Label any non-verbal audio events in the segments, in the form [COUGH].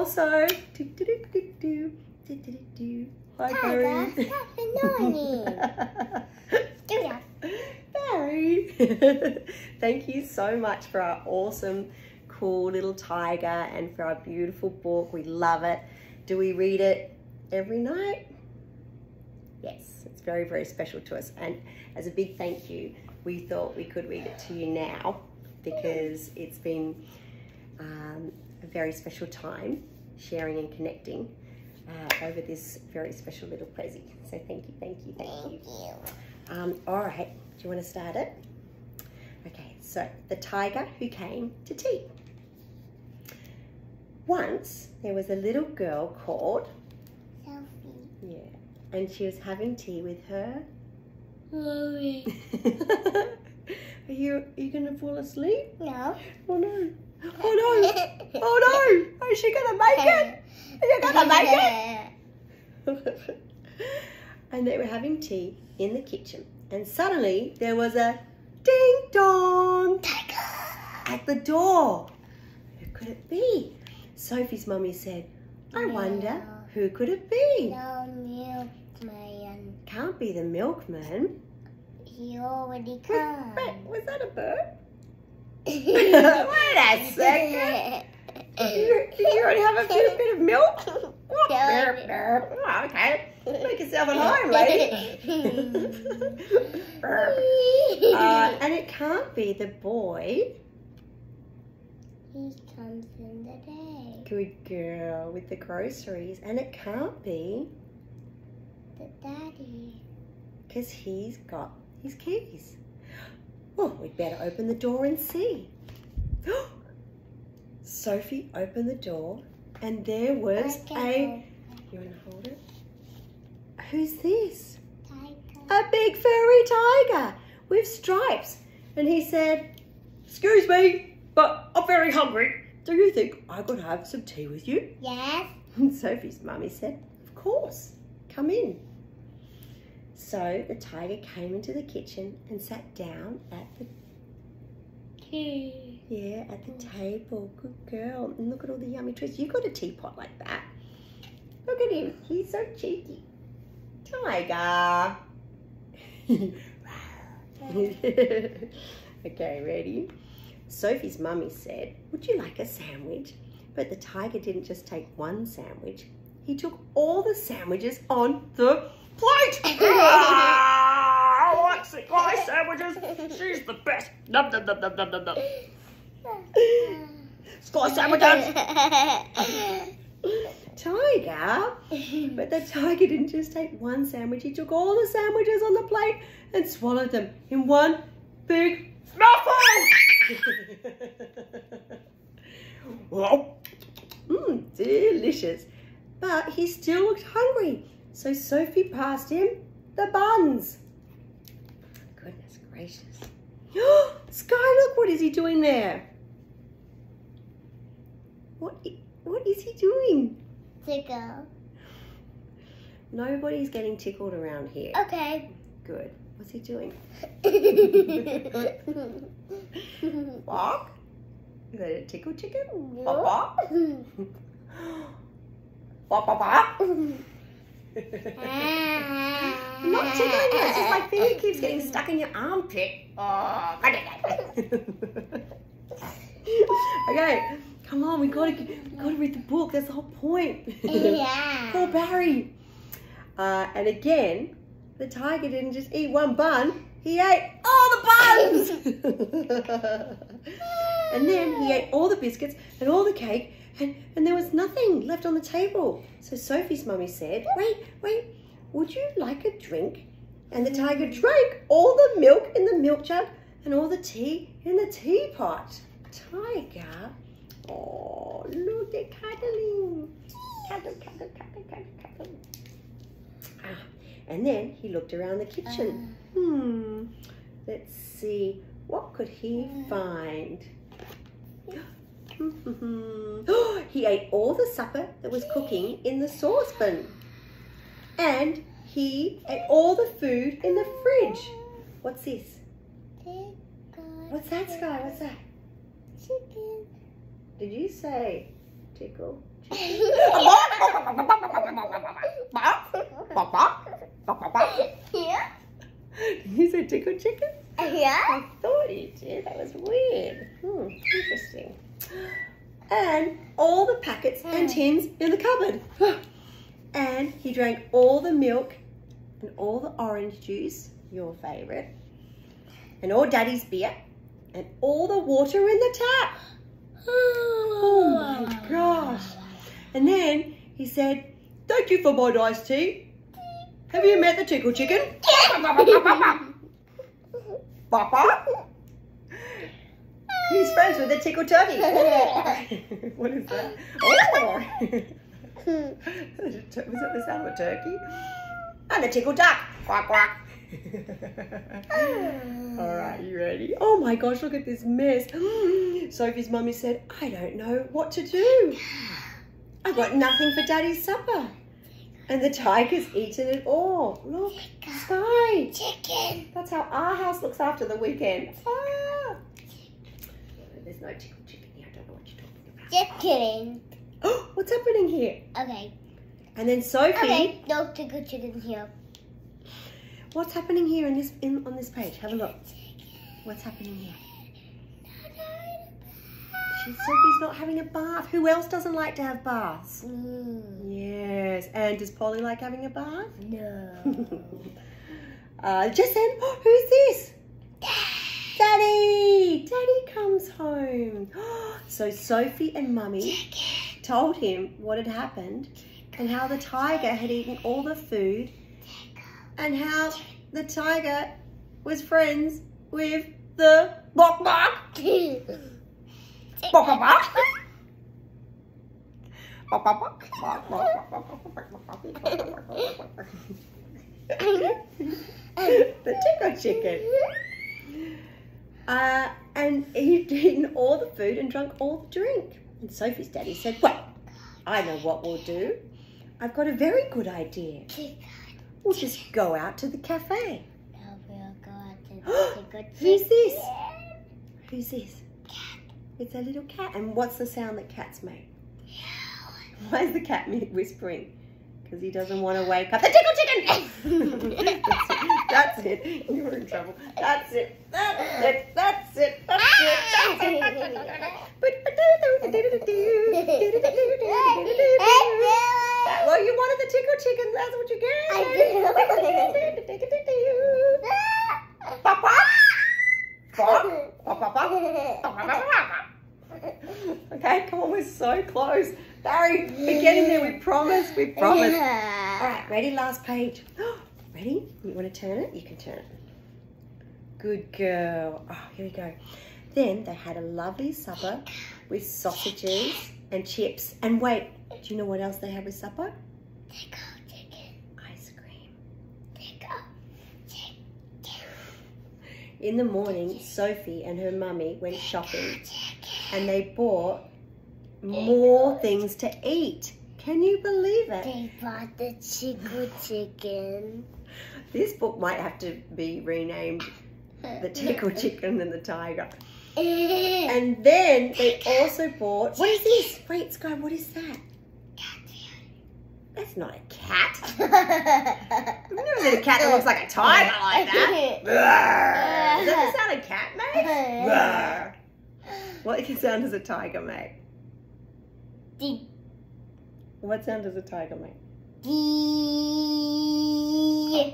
Also, do, do, do, do, do, do, do, do. Hi, Barry. Tiger, stop annoying. [LAUGHS] Do that. Barry. [LAUGHS] Thank you so much for our awesome, cool little tiger and for our beautiful book. We love it. Do we read it every night? Yes, it's very, very special to us. And as a big thank you, we thought we could read it to you now because it's been um, a very special time sharing and connecting uh, over this very special little Prezi. So thank you, thank you, thank you. Thank you. Um, all right, do you want to start it? Okay, so the tiger who came to tea. Once there was a little girl called, Sophie. yeah, and she was having tea with her. Mommy. [LAUGHS] are you are you gonna fall asleep? No. Oh no! Oh no! Oh no! Is she gonna make it? Are you gonna make it? [LAUGHS] and they were having tea in the kitchen, and suddenly there was a ding dong at the door. Who could it be? Sophie's mummy said, I wonder who could it be? No milkman. Can't be the milkman. He already Wait, come. was that a bird? Wait a [LAUGHS] second. You, you already have a few bit of milk? Oh, burp, burp. Oh, okay. Make yourself at home, [LAUGHS] lady. [LAUGHS] Burp. Uh, and it can't be the boy. he comes in the day. Good girl with the groceries. And it can't be The daddy. because he's got his keys. Well, we'd better open the door and see. [GASPS] Sophie opened the door and there was a. You want to hold it? Who's this? Tiger. A big furry tiger with stripes. And he said, Excuse me, but I'm very hungry. Do you think I could have some tea with you? Yes. And [LAUGHS] Sophie's mummy said, Of course, come in. So the tiger came into the kitchen and sat down at the Tea. yeah, at the table. Good girl. And look at all the yummy treats. You've got a teapot like that. Look at him. He's so cheeky. Tiger. [LAUGHS] okay, ready? Sophie's mummy said, Would you like a sandwich? But the tiger didn't just take one sandwich, he took all the sandwiches on the plate. [LAUGHS] Ah, I like to my sandwiches. She's the best. Num, num, num, num, num, num, num. [LAUGHS] Sky sandwiches. [LAUGHS] Tiger. But the tiger didn't just take one sandwich, he took all the sandwiches on the plate and swallowed them in one big mouthful. Mmm, delicious. But he still looked hungry, so Sophie passed him the buns. Goodness gracious. [GASPS] Sky, look, what is he doing there? What, what is he doing? Tickle. Nobody's getting tickled around here. Okay. Good. What's he doing? [LAUGHS] Walk? Is that a tickle chicken? Bop, bop. Bop, bop, bop. I'm not tickling you. It's just my finger keeps getting stuck in your armpit. Oh. [LAUGHS] okay, come on. We gotta, we gotta read the book. That's the whole point. [LAUGHS] Poor yeah. Barry. Uh, and again, the tiger didn't just eat one bun. He ate all the buns. [LAUGHS] and then he ate all the biscuits and all the cake, and, and there was nothing left on the table. So Sophie's mummy said, "Wait, wait. Would you like a drink?" And the tiger drank all the milk in the milk jug and all the tea in the teapot. Tiger, oh look, they're cuddling. Cuddle, cuddle, cuddle, cuddle, cuddle. Ah, and then he looked around the kitchen. Hmm. Let's see. What could he find? [GASPS] he ate all the supper that was cooking in the saucepan. And he ate all the food in the fridge. What's this? What's that, Sky? What's that? Chicken. Did you say tickle. yeah. [LAUGHS] You said tickle chicken? Yeah. I thought you did. That was weird. Hmm, interesting. And all the packets and mm. tins in the cupboard. [GASPS] And he drank all the milk and all the orange juice, your favourite, and all Daddy's beer, and all the water in the tap. [GASPS] Oh my gosh. And then he said, Thank you for my iced tea. Have you met the tickle chicken? [LAUGHS] Papa? He's friends with the tickle turkey. [LAUGHS] what is that? Oh. [LAUGHS] Was that the sound of a turkey? And the tickle duck. Quack, quack. [LAUGHS] All right, you ready? Oh my gosh, look at this mess. [GASPS] Sophie's mummy said, I don't know what to do. I've got nothing for Daddy's supper. And the tiger's eaten it all. Look, Sky. Chicken. That's how our house looks after the weekend. There's no tickle chicken here. I don't know what you're talking about. Just kidding. Oh, [GASPS] What's happening here? Okay. And then Sophie. Okay. No tickle chicken here. What's happening here in this in on this page? Have a look. What's happening here? She, Sophie's not having a bath. Who else doesn't like to have baths? Mm, Yes. And does Polly like having a bath? no. [LAUGHS] uh, just then, [GASPS] who's this? Daddy! Daddy comes home. [GASPS] So Sophie and Mummy told him what had happened and how the tiger had eaten all the food and how the tiger was friends with the bok bok. Bok bok bok. Bok. The tickle chicken. Uh, and he'd eaten all the food and drunk all the drink. And Sophie's daddy said, Well, I know what we'll do. I've got a very good idea. We'll just go out to the cafe. [GASPS] Who's this? Who's this? It's a little cat. And what's the sound that cats make? Why is the cat [LAUGHS] whispering? Because he doesn't want to wake up. The tickle chicken! [LAUGHS] That's it. That's it. You're in trouble. That's it. That's it. That's it. Well, you wanted the tickle chicken. That's what you get. Papa. Okay, come on, we're so close. Barry, we're getting there. We promise. We promise. All right, ready? Last page. [GASPS] Ready? You want to turn it? You can turn it. Good girl. Oh, here we go. Then they had a lovely supper with sausages and chips. And wait, do you know what else they had with supper? Ice cream. In the morning, Sophie and her mummy went shopping and they bought more things to eat. Can you believe it? They bought the chicken chicken. This book might have to be renamed The Tickle [LAUGHS] Chicken and the Tiger. Eh. And then they also bought. What is this? Wait, Sky, what is that? That's not a cat. I've never seen a cat that looks like a tiger like that. [LAUGHS] Does that sound a cat? Roar. [LAUGHS] What sound does a tiger make? Dee, What sound does a tiger make? dee.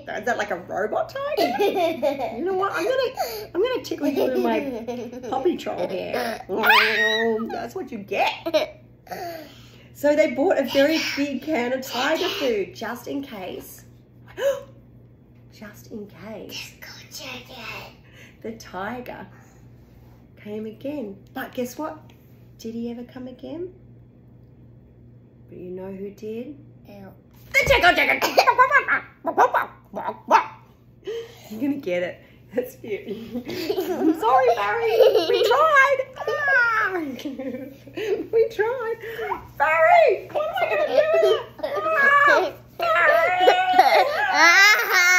Oh, is that like a robot tiger? [LAUGHS] You know what? I'm gonna I'm gonna tickle you with my puppy troll here. That's what you get. So they bought a very [GASPS] big can of tiger food just in case. [GASPS] Just in case the tiger came again. But guess what? Did he ever come again? But you know who did? Ew. The tickle. [LAUGHS] You're gonna get it. That's it. [LAUGHS] I'm sorry, Barry. We tried. Ah. we tried. Barry, what am I gonna do? [LAUGHS] Ah, Barry. Ah! [LAUGHS]